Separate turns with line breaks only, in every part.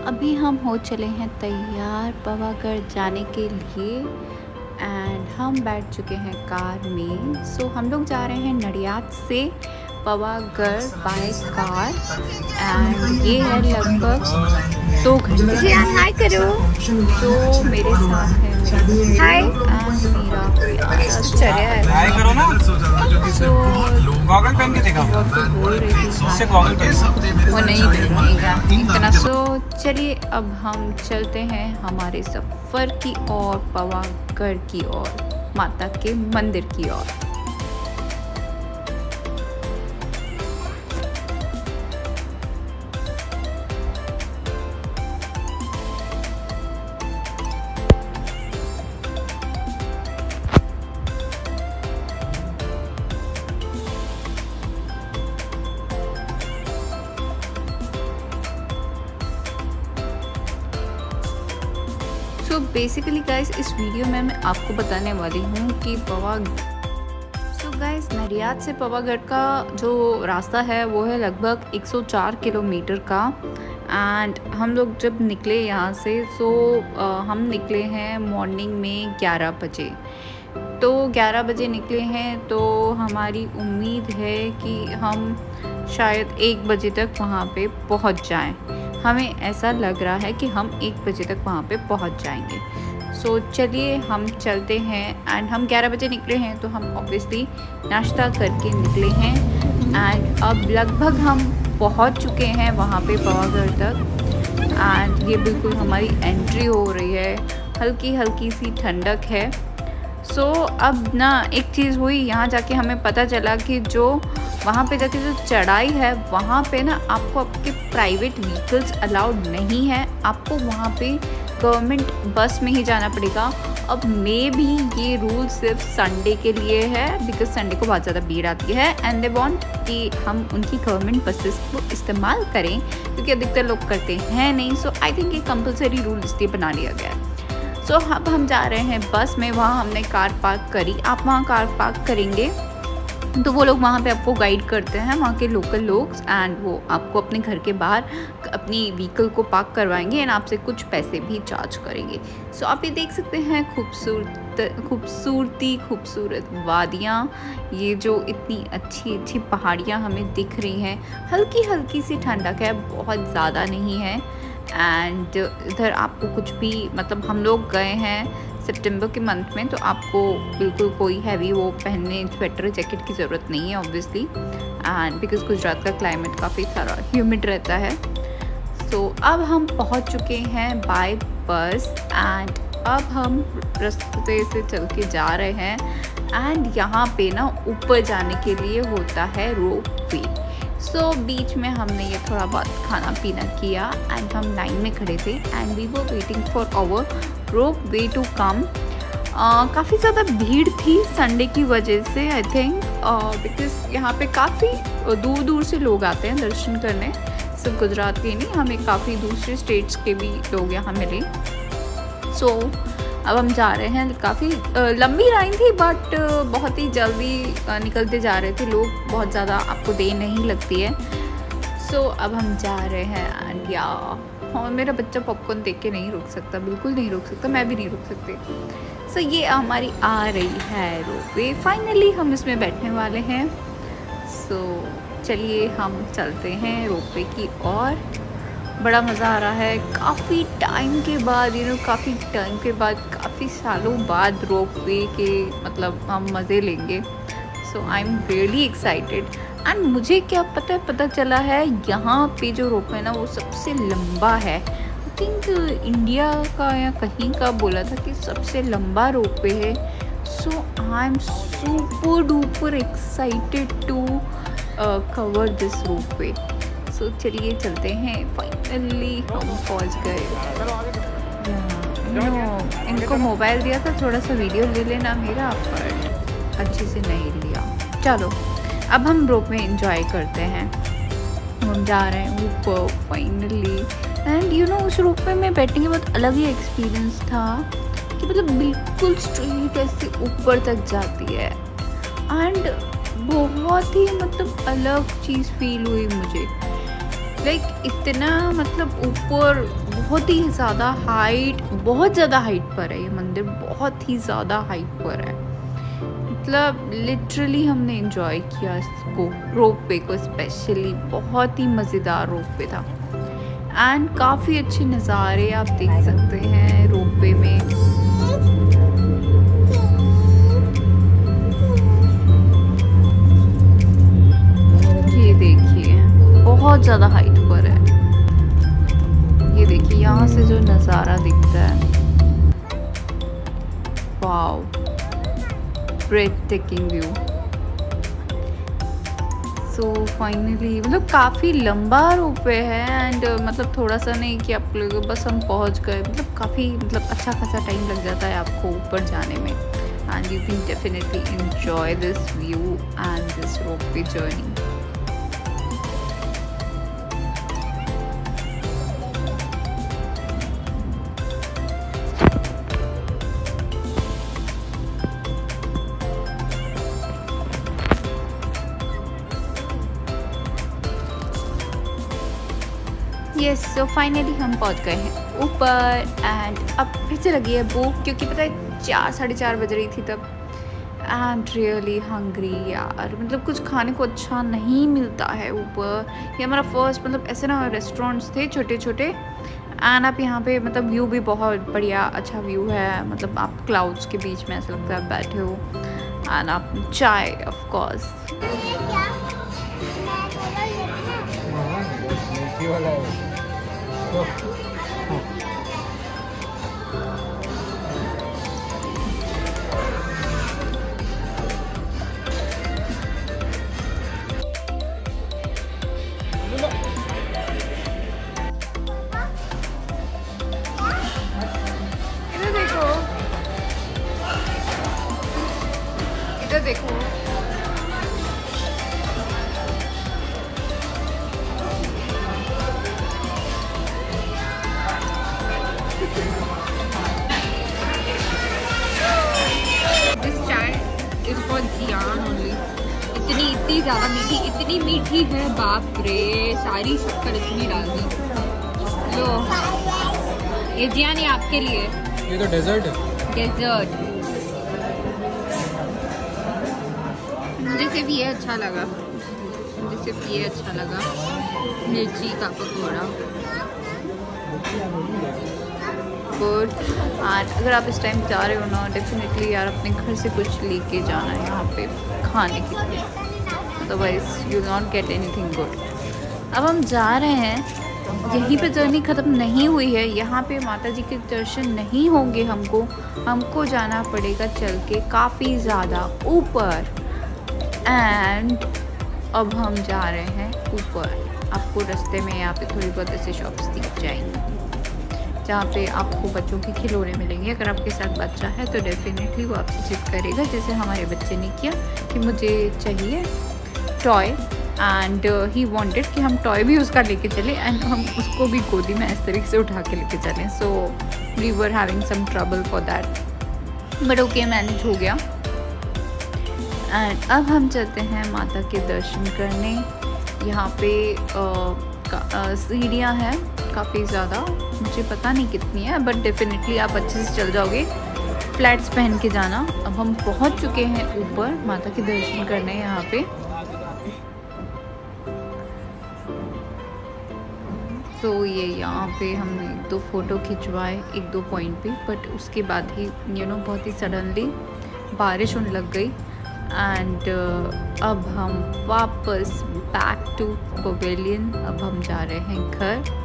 अभी हम हो चले हैं तैयार पवागढ़ जाने के लिए एंड हम बैठ चुके हैं कार में। सो हम लोग जा रहे हैं नडियाद से पवागढ़ बाय कार एंड ये है लगभग दो घंटे।
हाय करो।
तो मेरे साथ है
हाय।
एंड मेरा
है।
पहन
वो नहीं इतना सो चलिए अब हम चलते हैं हमारे सफ़र की ओर पवागढ़ की ओर माता के मंदिर की ओर। बेसिकली गाइस इस वीडियो में मैं आपको बताने वाली हूँ कि पवा सो गाइस नरियाद से पवागढ़ का जो रास्ता है, वो है लगभग 104 किलोमीटर का। एंड हम लोग जब निकले यहाँ से सो हम निकले हैं मॉर्निंग में 11 बजे। तो 11 बजे निकले हैं तो हमारी उम्मीद है कि हम शायद एक बजे तक वहाँ पे पहुँच जाएँ। हमें ऐसा लग रहा है कि हम एक बजे तक वहाँ पे पहुँच जाएँगे। सो so, चलिए हम चलते हैं एंड हम 11 बजे निकले हैं तो हम ऑब्वियसली नाश्ता करके निकले हैं एंड अब लगभग हम पहुँच चुके हैं वहाँ पे पवागढ़ तक एंड ये बिल्कुल हमारी एंट्री हो रही है। हल्की हल्की सी ठंडक है। सो so, अब ना एक चीज़ हुई यहाँ जाके हमें पता चला कि जो वहाँ पे जाके जो चढ़ाई है वहाँ पे ना आपको आपके प्राइवेट व्हीकल्स अलाउड नहीं है। आपको वहाँ पे गवर्नमेंट बस में ही जाना पड़ेगा। अब मे भी ये रूल सिर्फ़ संडे के लिए है बिकॉज़ संडे को बहुत ज़्यादा भीड़ आती है एंड दे वांट कि हम उनकी गवर्नमेंट बसेस को इस्तेमाल करें क्योंकि अधिकतर लोग करते हैं नहीं। सो आई थिंक ये कंपलसरी रूल इसलिए बना लिया गया है। सो so, अब हम जा रहे हैं बस में वहाँ हमने कार पार्क करी। आप वहाँ कार पार्क करेंगे तो वो लोग वहाँ पे आपको गाइड करते हैं वहाँ के लोकल लोग एंड वो आपको अपने घर के बाहर अपनी व्हीकल को पार्क करवाएँगे एंड आपसे कुछ पैसे भी चार्ज करेंगे। सो so, आप ये देख सकते हैं खूबसूरत खूबसूरती खूबसूरत वादियाँ ये जो इतनी अच्छी अच्छी पहाड़ियाँ हमें दिख रही हैं। हल्की हल्की सी ठंडक है बहुत ज़्यादा नहीं है। एंड इधर आपको कुछ भी मतलब हम लोग गए हैं सितंबर के मंथ में तो आपको बिल्कुल कोई हैवी वो पहनने स्वेटर जैकेट की ज़रूरत नहीं है ऑब्वियसली एंड बिकॉज़ गुजरात का क्लाइमेट काफ़ी सारा ह्यूमिड रहता है. सो so, अब हम पहुँच चुके हैं बाय बस एंड अब हम रस्ते से चल के जा रहे हैं. एंड यहाँ पे ना ऊपर जाने के लिए होता है रोप वे सो so, बीच में हमने ये थोड़ा बहुत खाना पीना किया एंड हम लाइन में खड़े थे and we were waiting for our ropeway to come काफ़ी ज़्यादा भीड़ थी संडे की वजह से आई थिंक बिकॉज़ यहाँ पे काफ़ी दूर दूर से लोग आते हैं दर्शन करने। सिर्फ़ गुजरात के नहीं हमें काफ़ी दूसरे स्टेट्स के भी लोग यहाँ मिले। सो so, अब हम जा रहे हैं काफ़ी लंबी लाइन थी बट बहुत ही जल्दी निकलते जा रहे थे लोग। बहुत ज़्यादा आपको देर नहीं लगती है। सो so, अब हम जा रहे हैं एंड या और मेरा बच्चा पॉपकॉर्न देख के नहीं रुक सकता बिल्कुल नहीं रुक सकता मैं भी नहीं रुक सकती। सो so, ये हमारी आ रही है रोपवे। फाइनली हम इसमें बैठने वाले हैं। सो so, चलिए हम चलते हैं रोपवे की और बड़ा मज़ा आ रहा है। काफ़ी टाइम के बाद यू नो काफ़ी टाइम के बाद, काफ़ी सालों बाद रोप वे के मतलब हम मज़े लेंगे। So I am really excited and मुझे क्या पता पता चला है, यहाँ पे जो रोप है ना, वो सबसे लंबा है। आई थिंक इंडिया का या कहीं का बोला था कि सबसे लंबा रोप वे है। So I am super duper excited to cover this ropeway so चलिए चलते हैं. फाइनली हम पहुँच गए. इनको मोबाइल दिया था थोड़ा सा वीडियो ले लेना मेरा पर अच्छे से नहीं लिया. चलो, अब हम रोप में इंजॉय करते हैं. हम जा रहे हैं ऊपर फाइनली एंड यू नो उस रूप में मैं बैठने के बाद अलग ही एक्सपीरियंस था कि मतलब बिल्कुल स्ट्रीट ऐसे ऊपर तक जाती है. एंड बहुत ही मतलब अलग चीज़ फील हुई मुझे. लाइक इतना मतलब ऊपर बहुत ही ज़्यादा हाइट बहुत ज़्यादा हाइट पर है ये मंदिर, बहुत ही ज़्यादा हाइट पर है। मतलब लिटरली हमने इन्जॉय किया इसको रोप वे को स्पेशली बहुत ही मज़ेदार रोप वे था। एंड काफ़ी अच्छे नज़ारे आप देख सकते हैं रोप वे में। बहुत ज़्यादा हाइट पर है। ये देखिए यहाँ से जो नज़ारा दिखता है। Wow breathtaking view so finally मतलब काफ़ी लंबा रोपवे है एंड uh, मतलब थोड़ा सा नहीं कि आप लोग बस हम पहुँच गए। मतलब काफ़ी मतलब अच्छा खासा टाइम लग जाता है आपको ऊपर जाने में। And you definitely enjoy this view and this ropeway journey yes so finally हम पहुँच गए हैं ऊपर एंड अब फिर से लगी है भूख क्योंकि पता है चार साढ़े चार बज रही थी तब। एंड रियली हंग्री यार मतलब कुछ खाने को अच्छा नहीं मिलता है ऊपर। ये हमारा फ़र्स्ट मतलब ऐसे ना रेस्टोरेंट्स थे छोटे छोटे एंड आप यहाँ पे मतलब व्यू भी बहुत बढ़िया अच्छा व्यू है। मतलब आप क्लाउड्स के बीच में ऐसा लगता है बैठे हो। एंड आप चाय ऑफ़ कोर्स इधर देखो इधर देखो
दिस फॉर जियान ओनली इतनी इतनी ज़्यादा मीठी इतनी मीठी है बाप रे सारी शक्कर इतनी डाल दी। लो। ये जियान ये आपके लिए।
ये तो डेजर्ट है।
डेजर्ट। मुझे सिर्फ़ ये अच्छा लगा। मुझे सिर्फ़ ये अच्छा लगा। मिर्ची का पकौड़ा।
गुड एंड अगर आप इस टाइम जा रहे हो ना डेफिनेटली यार अपने घर से कुछ लेके जाना है यहाँ पे, खाने के लिए। Otherwise you not get anything good अब हम जा रहे हैं। यहीं पे जर्नी ख़त्म नहीं हुई है। यहाँ पे माता जी के दर्शन नहीं होंगे हमको। हमको जाना पड़ेगा चल के काफ़ी ज़्यादा ऊपर। एंड अब हम जा रहे हैं ऊपर। आपको रास्ते में यहाँ पे थोड़ी बहुत ऐसे शॉप्स दिख जाएँगी। जहाँ पे आपको बच्चों के खिलौने मिलेंगे। अगर आपके साथ बच्चा है तो डेफिनेटली वो आपसे जिद करेगा। जैसे हमारे बच्चे ने किया कि मुझे चाहिए टॉय एंड ही वांटेड कि हम टॉय भी उसका लेके चले एंड हम उसको भी गोदी में इस तरीके से उठा के लेके चलें। So we were having some trouble for that but okay manage हो गया। एंड अब हम चलते हैं माता के दर्शन करने। यहाँ पे सीढ़ियाँ हैं काफ़ी ज़्यादा। मुझे पता नहीं कितनी है बट डेफिनेटली आप अच्छे से चल जाओगे। फ्लैट्स पहन के जाना। अब हम पहुँच चुके हैं ऊपर। माता के दर्शन करने यहाँ पे। तो ये यहाँ पे हमने एक दो फ़ोटो खिंचवाए, एक दो पॉइंट पे बट उसके बाद ही यू नो बहुत ही सडनली बारिश होने लग गई। एंड uh, अब हम वापस बैक टू पवेलियन अब हम जा रहे हैं घर.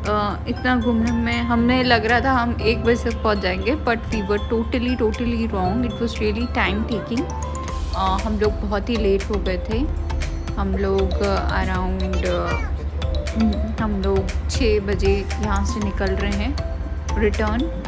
Uh, इतना घूमने में हमने लग रहा था हम एक बजे तक पहुँच जाएँगे but we were totally totally wrong it was really time taking हम लोग बहुत ही लेट हो गए थे. हम लोग अराउंड uh, हम लोग छः बजे यहाँ से निकल रहे हैं. रिटर्न